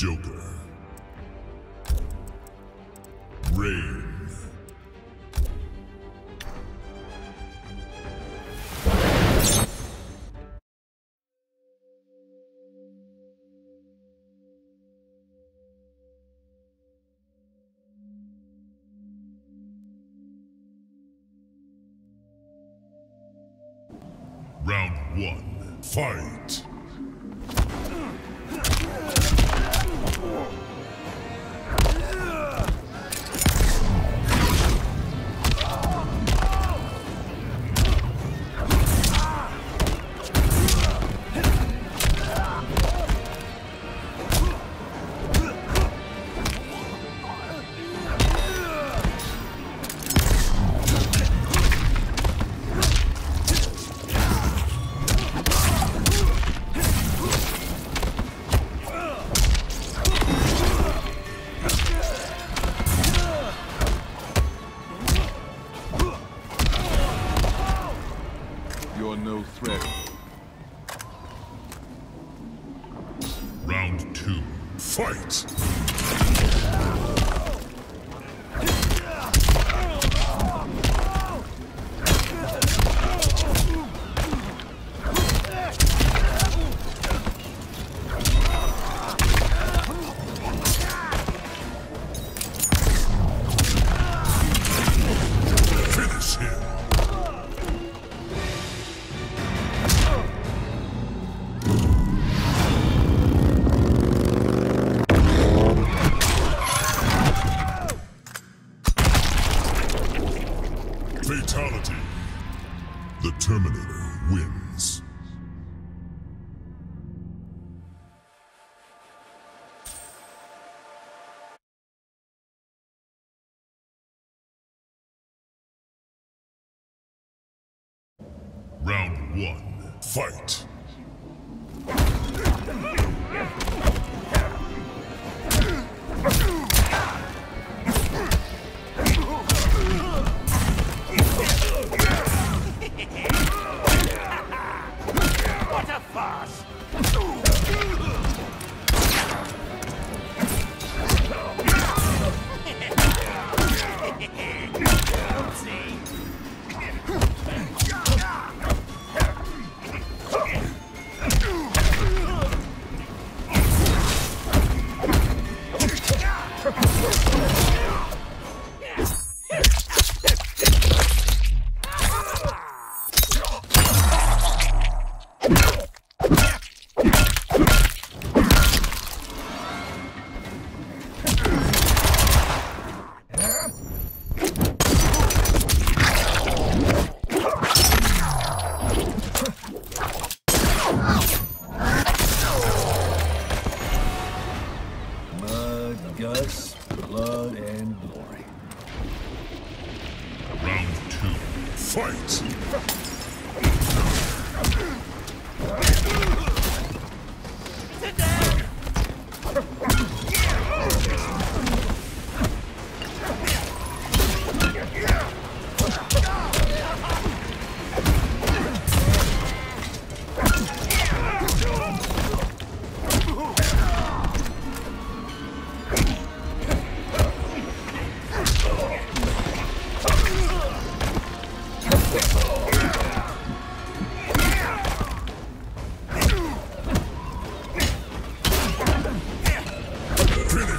Joker. Rain. Round one, fight! You're no threat. Round two, fight! Fatality. The Terminator wins. Round one, fight. Guts, blood, and glory. Round two, fight.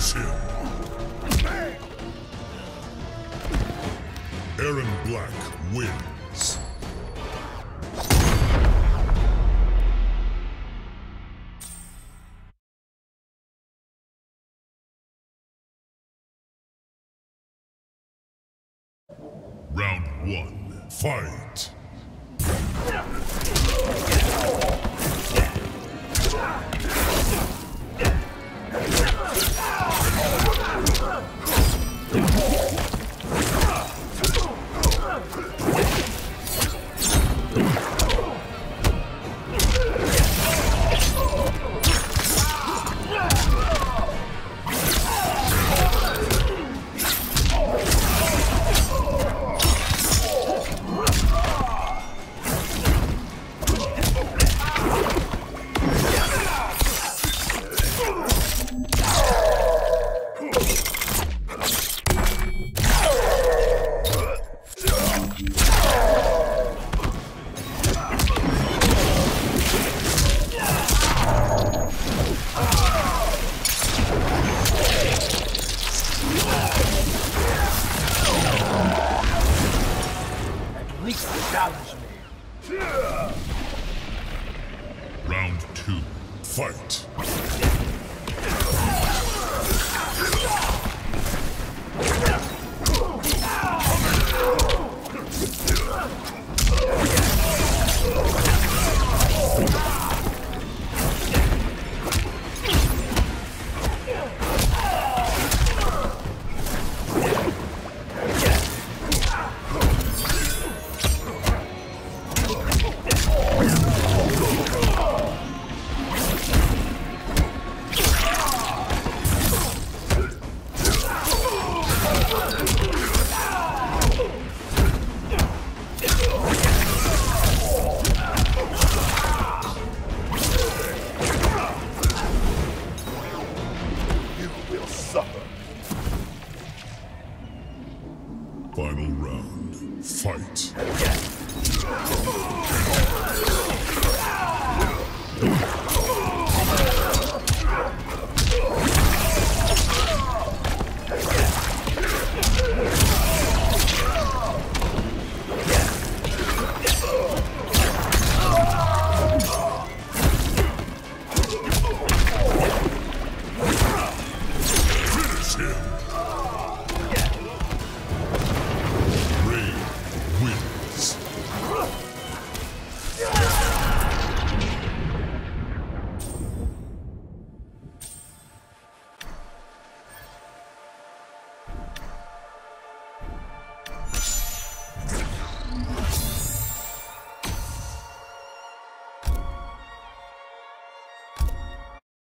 Finish him. Erron Black wins. Round one, fight. challenge me. Round two, fight. Final round, fight.